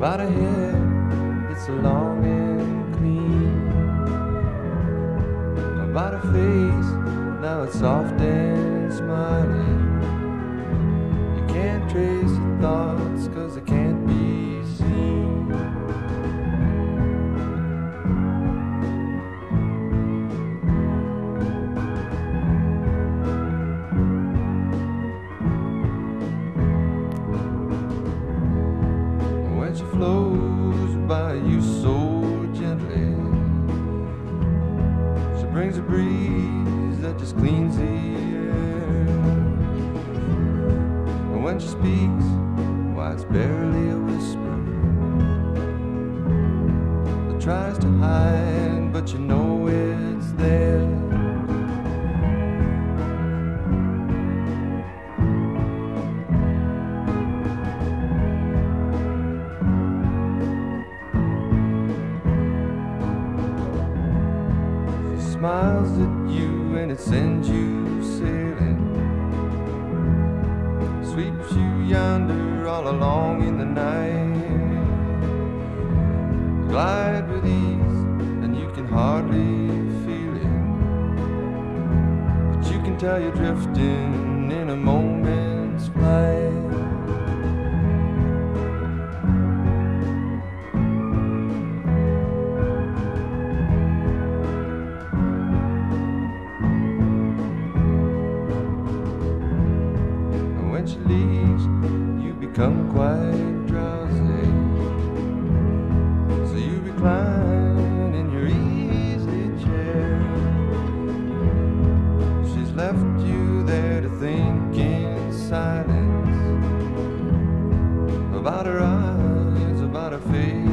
About her hair, it's long and clean. About face, now it's soft and smiling. You can't trace your thoughts, cause they can't be seen. when she flows by you so gently. She brings a breeze that just cleans the air. And when she speaks, why it's barely a whisper. That tries to hide, but you know it's there. She smiles and it sends you sailing. Sweeps you yonder all along in the night. Glide with ease and you can hardly feel it. But you can tell you're drifting in a moment's flight. branch leaves, you become quite drowsy. So you recline in your easy chair. She's left you there to think in silence about her eyes, about her face.